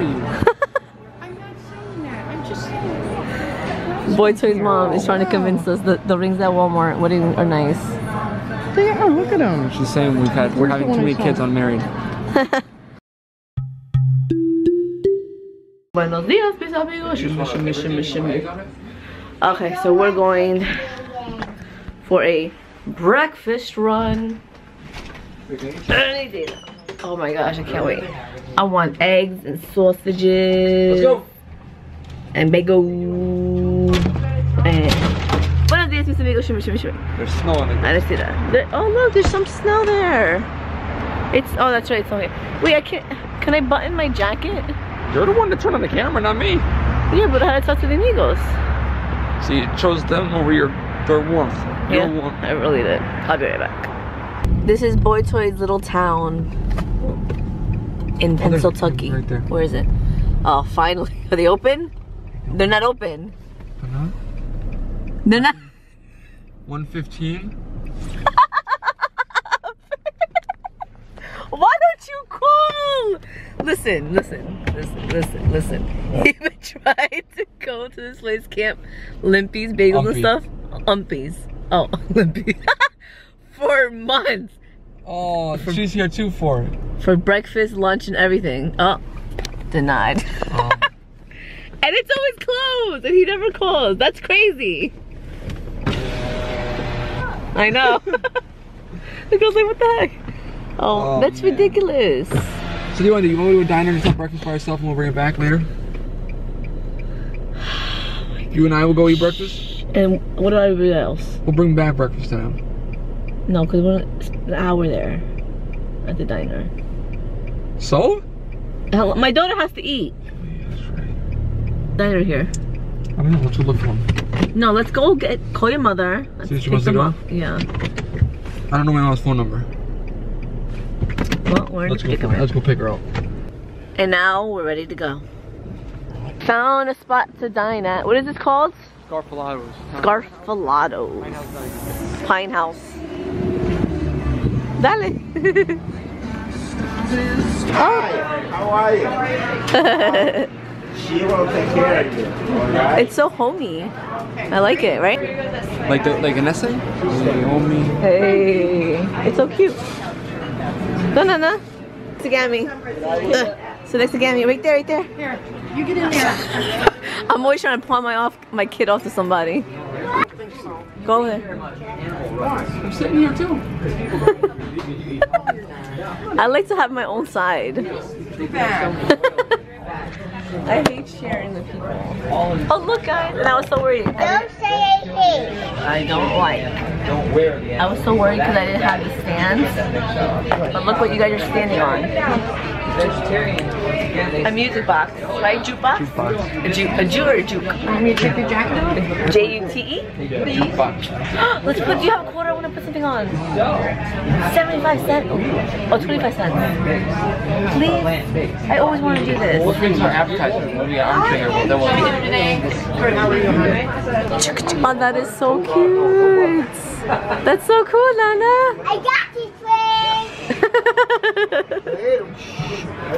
are you? I'm not saying that. I'm just saying. Boy Toy's mom is trying to convince us that the rings at Walmart what are, are nice. They are. Look at them. She's saying we've had we're having too many kids unmarried. Buenos dias, mis amigos. Shimmy, shimmy, shimmy, shimmy. Okay, so we're going for a breakfast run. Any day now. Oh my gosh, I can't wait. I want eggs and sausages. Let's go. And bagel. And buenos dias, mis amigos. Shimmy, shimmy, shimmy. There's snow on it. I didn't see that. There, oh look, there's some snow there. It's oh that's right, it's okay. Wait, I can't can I button my jacket? You're the one that turned on the camera, not me. Yeah, but I had to talk to the amigos. See, you chose them over your their warmth. Your Yeah, warmth. I really did. I'll be right back. This is Boy Toy's little town in Oh, Pennsylvania. right there. Where is it? Oh, finally. Are they open? They're not open. They're not. 115. Why don't you call? Listen, listen, listen, listen, listen. He even tried to go to this place, Camp Limpy's Bagels and stuff. Umpies. Oh, Limpy. For months. Oh, she's here too for it. For breakfast, lunch, and everything. Oh, denied. Um, And it's always closed, and he never calls. That's crazy. I know. the girl's like, what the heck? Oh, Oh, that's man. ridiculous. so do you want to do? You want to go to a diner and just have breakfast by yourself, and we'll bring it back later? You and I will go eat breakfast. And what about everybody else? We'll bring back breakfast to them. No, because we're an hour there at the diner. So? My daughter has to eat. Oh, that's right. Diner here. I don't know what to look for. No, let's go get call your mother. Let's See if she pick wants to go? up. Yeah. I don't know my mom's phone number. Well, we're Let's go. For it. Let's go pick her up. And now we're ready to go. Found a spot to dine at. What is this called? Scarfalados. Scarfalados. Pine House. Dale. Hi, how are you? She will take care of you, alright? it's so homey. I like it, right? Like the like an essay? Stay homie. Hey, it's so cute. No, no, no. Sagami. Uh, so next Sagami, right there, right there. Here, you get in there. I'm always trying to pawn my off my kid off to somebody. Go over there. I'm sitting here too. I like to have my own side. I hate sharing with people. Oh look guys, and I was so worried. I, Don't say anything. I don't like. Don't wear the I was so worried because I didn't have the stands. But look what you guys are standing on. A music box, right? Jukebox? Jukebox. A juke, a juke or a juke? Want me to take the jacket off? J-U-T-E? Jukebox. Let's put, do you have a quarter? I want to put something on. 75 cents. Oh, 25 cents. Please? I always want to do this. We'll finish our appetizer. We'll. Then we'll Oh, that is so cute. That's so cool, Nana. I got this way.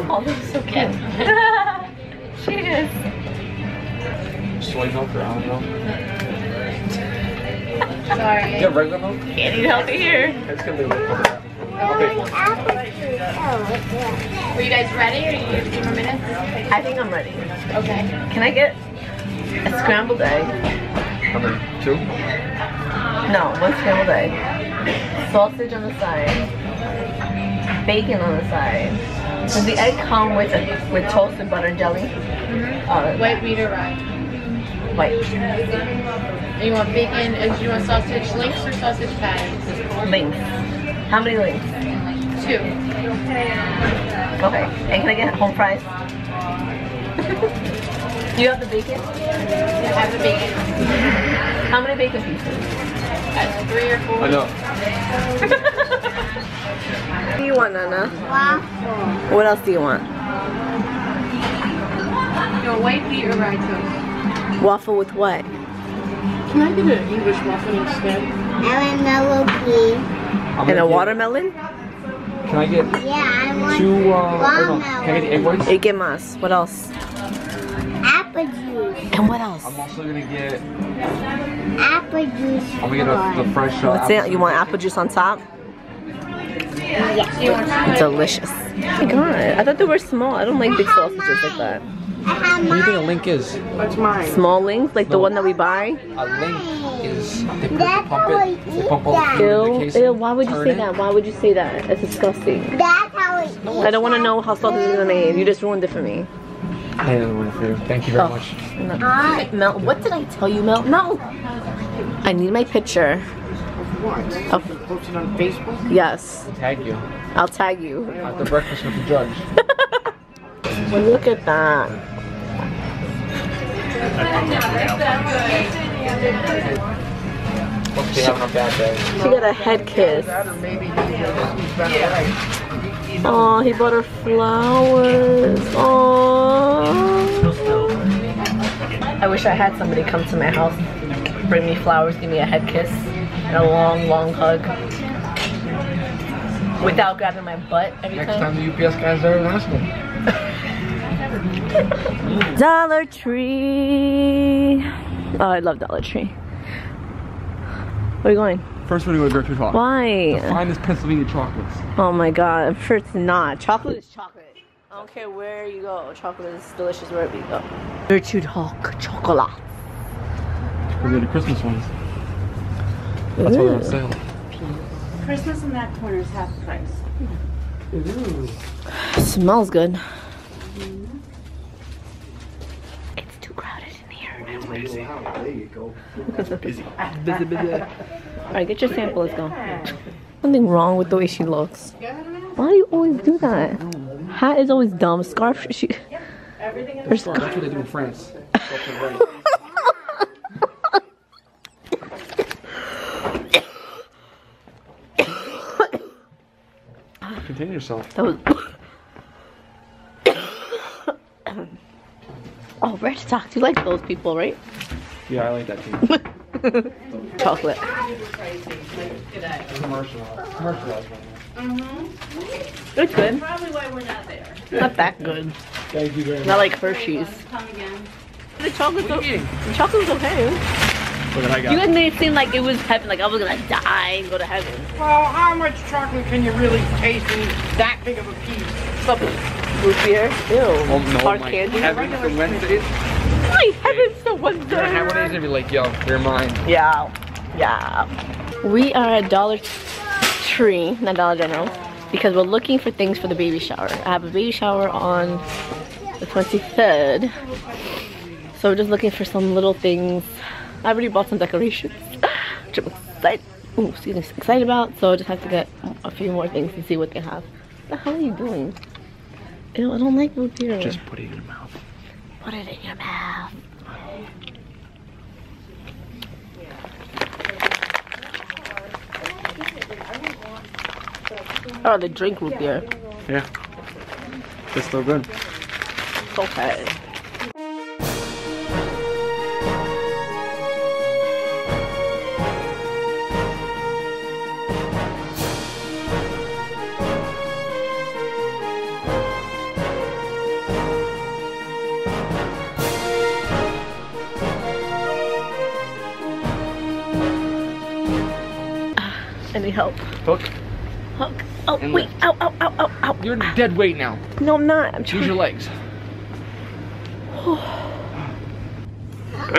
oh, this is so cute. she is. Soy milk or almond milk? Sorry. You have regular milk? Can't eat healthy here. It's gonna be like over that. I'll pay for it. Were you guys ready or you need a few more minutes? I think I'm ready. Okay. Can I get a scrambled egg? Number two? No, one scrambled egg. Sausage on the side. Bacon on the side. Does the egg come with a, with toasted butter jelly? Uh, White wheat or rye? white. And you want bacon, and you want sausage links or sausage patties? Links. How many links? Two. Okay. And can I get home fries? Do you have the bacon? I have the bacon. How many bacon pieces? That's three or four. I know. What do you want, Nana? Waffle. What else do you want? You want white wheat or rye toast? Waffle with what? Can I get an English muffin instead? And a mellow pea. I'm And a get- watermelon? Can I get Yeah, I want two, uh, no, can I get the egg whites? ¿Y qué más? What else? apple juice. And what else? I'm also gonna get, Apple juice. I'm gonna get a, the fresh, uh, What's it? You want apple juice on top? Delicious. Oh my god, I thought they were small. I don't like big sausages like that. I have What do you think a link is? Small links, like the one that we buy. A link is they put, That's pump how it, they pump all the that. food in the Ew, ew, why would you say it. that? Why would you say that? It's disgusting. That's how we eat I don't want to know how sausages are made. You just ruined it for me. I didn't want to for you. Thank you very Oh. much. Ah. Mel, what did I tell you, Mel? No. I need my picture. Of, Posted on Facebook? yes, Tag you I'll tag you. at the breakfast with the judge. Look at that. Hope they having a bad day. She got a head kiss. Oh, he bought her flowers. Oh. I wish I had somebody come to my house, bring me flowers, give me a head kiss, and a long, long hug. Without grabbing my butt every Next time. time the UPS guy's there, ask him. Dollar Tree. Oh, I love Dollar Tree. Where are you going? First, we're gonna go to grocery shop. Why? Finest Pennsylvania chocolates. Oh my god, I'm sure it's not. Chocolate is chocolate. I don't care where you go. Chocolate is delicious wherever you go. Gertrude Hawk chocolate. We're the Christmas ones. That's why they're on sale. Christmas in that corner is half price. Ooh. Smells good. It's too crowded in here. busy, busy. Alright, get your sample. Let's go. Something wrong with the way she looks. Why do you always do that? Hat is always dumb. Scarf, she. Her scarf. That's what they do in France. Left and right. Contain yourself. That was. oh, Red Sox. You like those people, right? Yeah, I like that too. Chocolate. Commercial. Commercialized right now. It's good. Probably why we're not there. Not that good. Thank you very much. Not like Hershey's. Come again. The chocolate's, What are you eating? the chocolate's okay. Look what I You guys made it seem like it was heaven, like I was gonna die and go to heaven. Well, how much chocolate can you really taste in that big of a piece? Some root beer. Ew. Oh no, Hard my candy. heaven for Wednesdays. My heavens, the one's You're gonna have one of there. these and be like, yo, you're mine. Yeah. Yeah. We are at Dollar Tree, not Dollar General, because we're looking for things for the baby shower. I have a baby shower on the 23rd. So we're just looking for some little things. I already bought some decorations, which I'm excited, ooh, excuse me, excited about. So I just have to get a few more things and see what they have. What the hell are you doing? Ew, I don't like root beer. Just put it in your mouth. Put it in your mouth. Oh, the drink root beer. Yeah. It's still good. It's okay. Any help? Hook. Hook. Oh, And wait. lift. Ow, ow, ow, ow, ow. You're dead weight now. No, I'm not. I'm Use trying. your legs.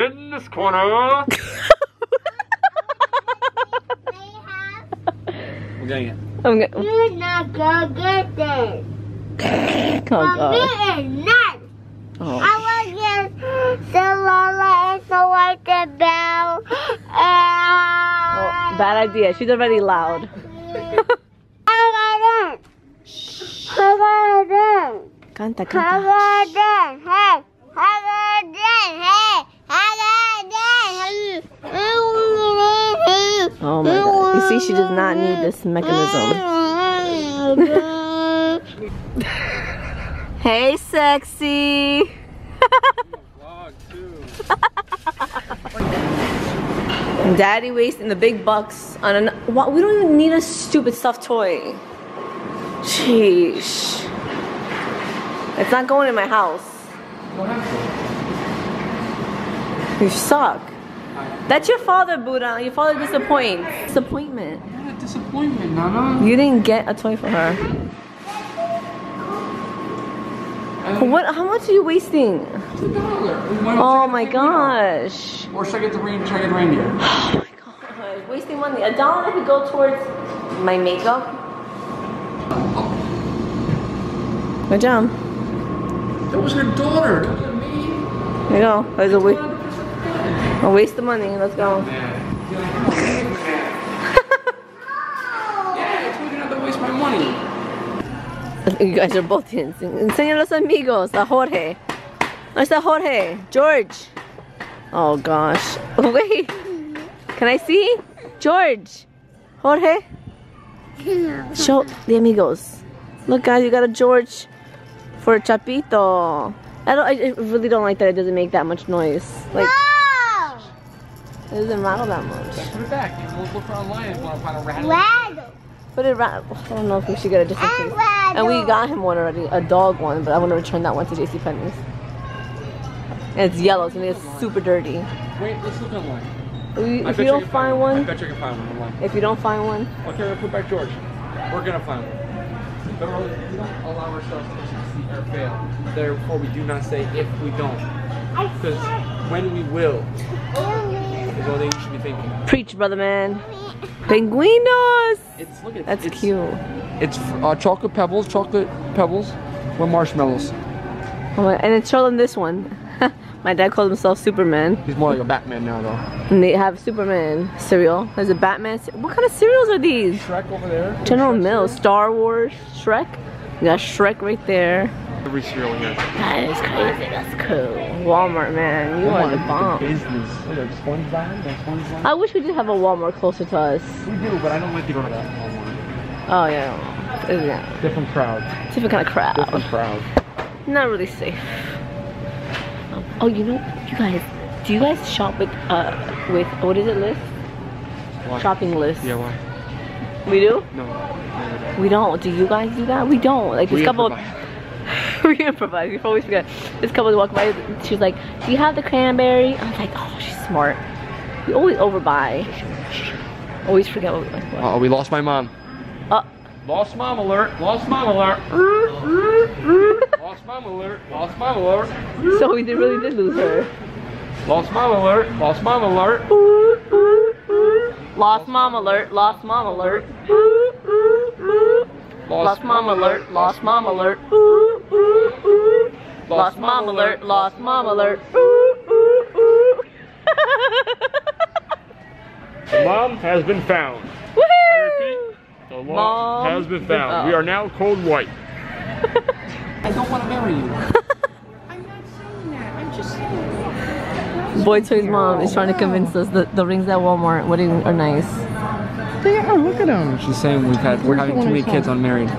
in this corner. We're getting it. I'm gonna. You're not gonna get this. Oh, I'm God. getting nuts. Oh. I want to get the Lola and the white the bell. Oh, bad idea. She's already loud. I got it. I. Canta, canta. got it. Hey. I got. Hey. I got. Oh my god. You see, she does not need this mechanism. Hey, sexy. Daddy wasting the big bucks on an. What? We don't even need a stupid stuffed toy. Sheesh. It's not going in my house. You suck. That's your father, Buddha. Your father disappoints. Disappointment. A disappointment, Nana. You didn't get a toy for her. What? How much are you wasting? It's a dollar. Oh my gosh. Or should I get the rain? Should I get the reindeer? Oh my god. Wasting money. A dollar could go towards my makeup. Good job. That was her daughter. That wasn't me. There you go. There's a, wa- a waste of money. Let's go. I you not to waste my money. You guys are both dancing. Enseña a los amigos. A Jorge. Where's that Jorge? George. Oh gosh. Wait. Can I see? George. Jorge. Show the amigos. Look guys, you got a George for Chapito. I don't. I really don't like that it doesn't make that much noise. Like No! it doesn't rattle that much. Put it back. We'll look online if you want to find a rat. Red! But it ra- I don't know if we should get a different And And we got him one already, a dog one, but I want to return that one to JC Penney's. And it's yellow, so it's super dirty. Wait, let's look online. We- If you don't can find I one, bet you can find one online. if you don't find one, Okay, we'll put back George. We're gonna find one. But we're- don't allow ourselves to succeed or fail. Therefore, we do not say if we don't. Because when we will is all that you should be thinking. preach, brother man. Penguinos! It's look at That's it's, cute. It's uh, chocolate pebbles, chocolate pebbles with marshmallows. Oh my- and it's showing this one. My dad called himself Superman. He's more like a Batman now, though. And they have Superman cereal. There's a Batman. What kind of cereals are these? Shrek over there. General Mills, Star Wars, Shrek. You got Shrek right there. Every cereal here. That is crazy. That's cool. Walmart, man. You are the bomb. Business. Look SpongeBob. That's SpongeBob. I wish we did have a Walmart closer to us. We do, but I don't like to go to that Walmart. Oh, yeah. Yeah. Different crowd. Different kind of crowd. Different crowd. Not really safe. Oh, you know, you guys, do you guys shop with, uh, with, what is it, list? Why? Shopping list. Yeah, why? We do? No. We don't. Do you guys do that? We don't. Like, this We couple, we improvise. We always forget. This couple walked by. She was like, "Do you have the cranberry?" I was like, "Oh, she's smart." We always overbuy. Always forget what. what. Uh oh, we lost my mom. Lost mom alert, lost mom alert. lost mom alert, lost mom alert. So we really did lose her. Lost mom alert, lost mom alert. Lost mom alert, lost mom alert. Lost mom alert, lost mom alert. Lost mom alert, lost mom alert. The mom has been found. Woohoo! The mom, Mom has been found. oh. We are oh. now cold white. I don't want to marry you. I'm not saying that. I'm just saying. Boy Toy's mom is trying to convince us that the rings at Walmart what are are nice. Yeah, look at him. She's saying we've had we're having too many kids unmarried.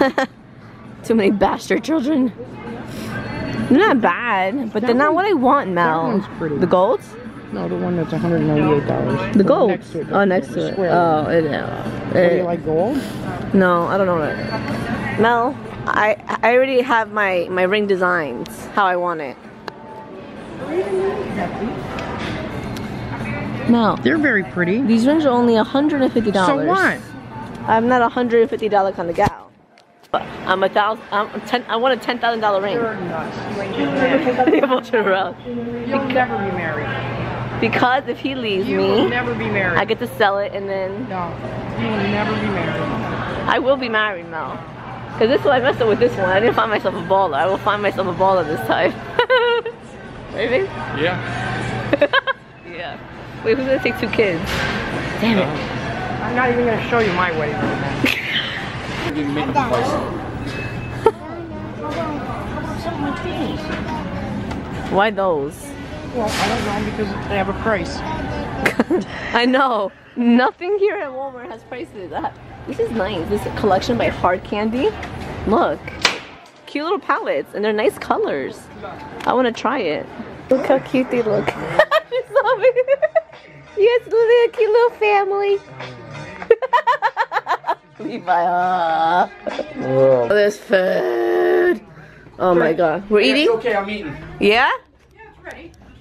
Too many bastard children. They're not bad, but they're not what I want, Mel. one's pretty. The golds? No, the one that's $198. The gold? Next to it. Oh, next to it. Square. Oh, it, uh, eh. you like gold? no, I don't know that. Mel, I I already have my my ring designs how I want it. No. They're very pretty. these rings are only $150. So what? I'm not a hundred and fifty dollar kind of gal. But I'm a thousand. I'm ten. I want a ten thousand dollar ring. You're nuts. You ain't getting You're bullshit around. married. You'll never be married. Because if he leaves You will me, never be married. I get to sell it, and then No, you will never be married. I will be married now. Cause this one I messed up with this one. I didn't find myself a baller. I will find myself a baller this time. Maybe. Yeah. Yeah. Wait, who's gonna take two kids? Damn it. Uh, I'm not even gonna show you my wedding ring. man. We're giving makeup advice. Why those? Well, I don't know because they have a price. I know. Nothing here at Walmart has prices. That this is nice. This is a collection by Hard Candy. Look. Cute little palettes and they're nice colors. I want to try it. Look how cute they look. She saw me. you guys look like a cute little family. Levi. ah. Oh, this food. Oh my god. We're eating? okay, I'm eating. Yeah?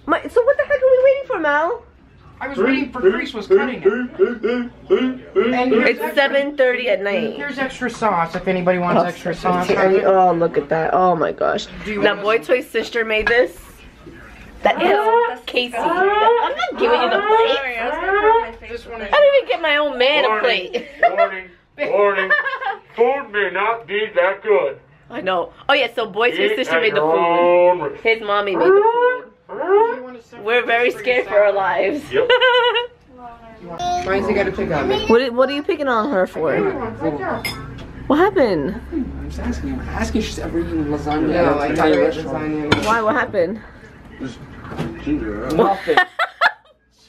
Yeah, it's ready. My, so what the heck are we waiting for, Mal? I was waiting for Chris was cutting it. And It's 7.30 at night. here's extra sauce if anybody wants oh, extra sauce. Oh, look at that. Oh my gosh. Now, want Boy Toy's sister made this. That is Casey. I'm not giving you the plate. This one is I didn't even get my own man a plate. Warning, warning. Food may not be that good. I know. Oh yeah, so Boy Toy's sister made the food. own. His mommy made the food. Do you want to separate We're very scared for our lives. Yep. Why has he got to pick on me? what, what are you picking on her for? What happened? I'm just asking. I'm asking if she's ever eaten lasagna No, I an tried Italian lasagna. Why? What happened? Nothing.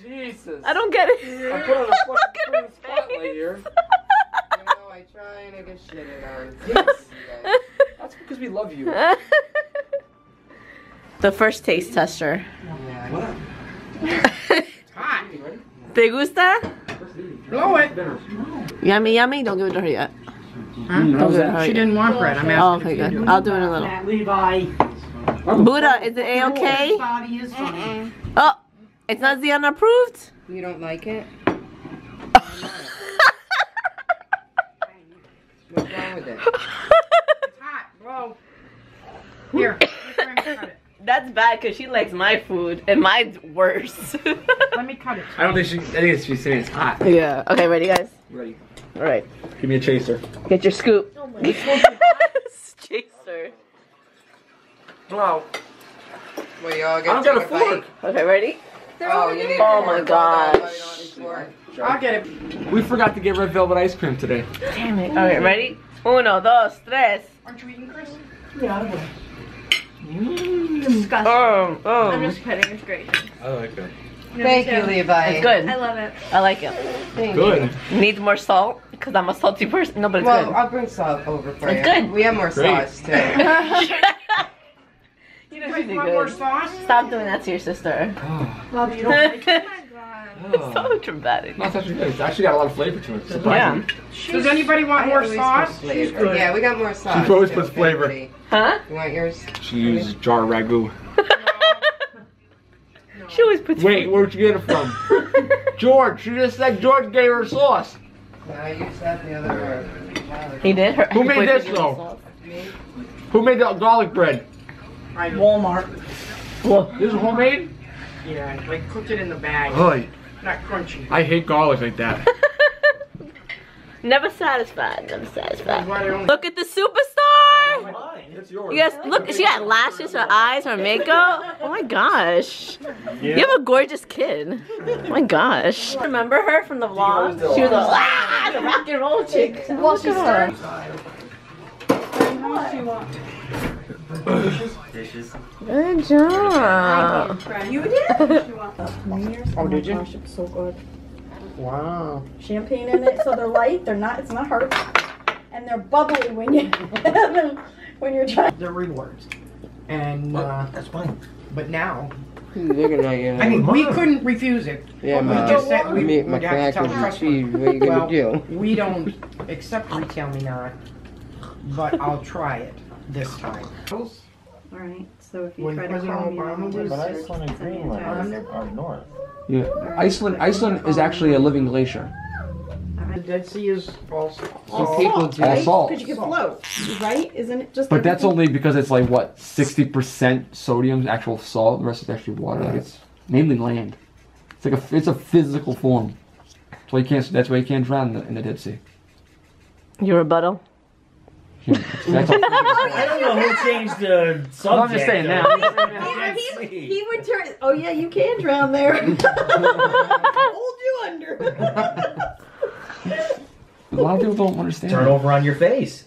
Jesus. I don't get it. I put on a fucking at her spotlight here. You know, I try and I get shitted on. Yes. That's because we love you. The first taste tester. Yeah. Hot. ¿Te gusta? Blow it. Yummy, yummy. Don't give it to her yet. Mm, Don't give it to her She yet. didn't want bread. I'm Oh, asking. okay, good. I'll do it in a little. Levi. Buddha, is it a-okay? Body is. Oh, it's not the unapproved. You don't like it? What's wrong with it? It's hot. Blow. Here. let me cut it. That's bad because she likes my food and mine's worse. Let me cut it. I don't think she. I think she's saying it's hot. yeah. Okay, ready, guys? Ready? All right. Give me a chaser. Get your scoop. Oh chaser. Wow. Well, you all I don't got a fork. Okay, ready? Oh, you need Oh my Hold on, gosh. I don't need a fork. I'll get it. We forgot to get red velvet ice cream today. Damn it. Okay, ready? Uno, dos, tres. Aren't you eating, Chris? Um, um. just kidding. It's great. I like it. Thank you, Levi. It's good. I love it. I like it. Thank Good. Needs more salt because I'm a salty person. No, but it's Well, good. I'll bring salt over for It's you. good. We have more Great. sauce too. you know Wait, she's want more good. sauce? Stop doing that to your sister. Love you. Oh. so dramatic. No, it's actually good. It's actually got a lot of flavor to it. Surprisingly. Does anybody want more sauce? put flavor. Yeah, we got more sauce. She always puts if flavor. anybody- Huh? You want yours? She uses jar ragu. She always puts. Wait, where'd you get it from? George. She just said George gave her sauce. No, I used that the other way. He did. Her, Who made this, though? Who made the garlic bread? Walmart. This is homemade? Yeah, like cooked it in the bag. Holy. Not crunchy. I hate garlic like that. Never satisfied. Never satisfied. Why they only- Look at the superstar. It's yours. You guys, look. She got lashes, her eyes, her makeup. Oh my gosh. You have a gorgeous kid. Oh my gosh. Remember her from the vlog? She was a, ah, the rock and roll chick. Look at her. Good job. You did? Oh, did you? It's so good. Wow. Champagne in it, so they're light. They're not. It's not hard, and they're bubbly when you when you're trying. The rewards. And uh, That's fine. but now, Looking at you. I mean, we couldn't refuse it. yeah, we my, just said we- meat, we'd my have to tell crackers and customers. cheese. What are you gonna Well, do? we don't accept retail Minara, but I'll try it this time. All right. So if you When try to President call me, Obama I'll was- But search Iceland and send me a Greenland text. are, are north. Yeah. Iceland. Iceland is actually a living glacier. The Dead Sea is also. Some people do. All salt. Because you can float, right? Isn't it just? But that's everything- only because it's like what sixty percent sodium, actual salt. The rest is actually water. Like it's mainly land. It's like a it's a physical form. That's why you can't. That's why you can't drown in the, in the Dead Sea. Your rebuttal? That's all. I don't know who changed the subject. Well, I'm just saying now. He, he, he would turn. Oh yeah, you can drown there. Hold you under. A lot of people don't understand. Turn over on your face.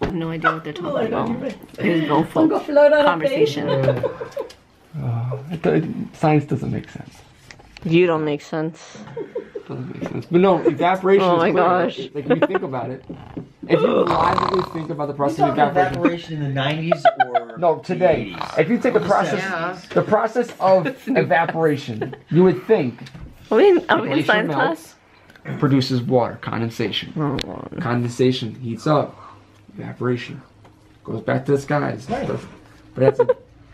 I have no idea what they're talking about. It's no Go folk float a conversation. Uh, it, it, science doesn't make sense. You don't make sense. Doesn't make sense. But no, evaporation. Oh is my clear. gosh. Like if you think about it, if you logically think about the process of evaporation. evaporation in the 90s or No, today. the 80s? If you take the process, Yeah. the process of evaporation, you would think Are we in, are we in Glacier science class? produces water, condensation. Oh, Condensation heats up, evaporation goes back to the skies. Right. But that's a,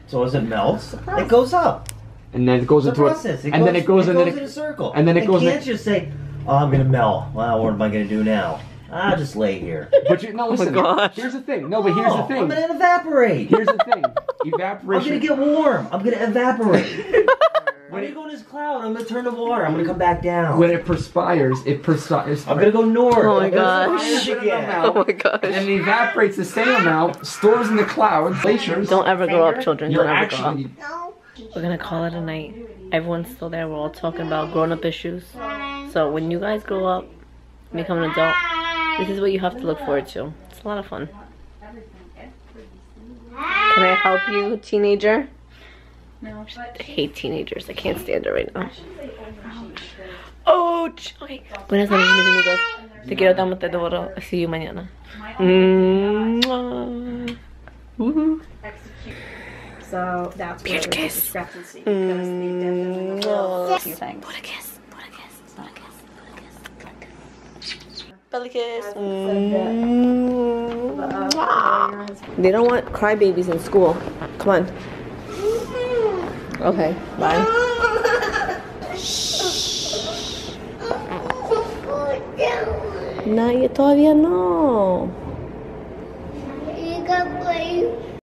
So as it melts, it goes up. And then it goes It's a into a, process. It and then it goes, and then in a circle. and then it goes in- can't just say, "Oh, I'm gonna melt." Well, what am I gonna do now? I'll just lay here. but you no oh listen. gosh. Here's the thing. No, but here's the oh, thing. I'm gonna evaporate. Here's the thing. Evaporation. I'm gonna get warm. I'm gonna evaporate. when When you it, go in this cloud, I'm gonna turn to water. I'm gonna come back down. when it perspires, it perspires. I'm gonna go north. Oh my gosh. rise. Oh my and gosh. it evaporates the same amount, stores in the clouds, glaciers. Don't ever grow up, children. You're Don't ever grow up. actually We're gonna call it a night. Everyone's still there. We're all talking about grown up issues. So when you guys grow up, become an adult, this is what you have to look forward to. It's a lot of fun. Can I help you, teenager? No. I hate teenagers. I can't stand it right now. Oh, ch- okay. Buenas noches, mis amigos. Te quiero te adoro. See you mañana. Mwah. Woohoo. So that's where Beard there's a kiss. discrepancy because they definitely will two things. Put a kiss. Put a kiss. Put a kiss. Put a kiss. Belly kiss. Uh, They don't want crybabies in school. Come on. Okay. Bye. Nadie todavía no.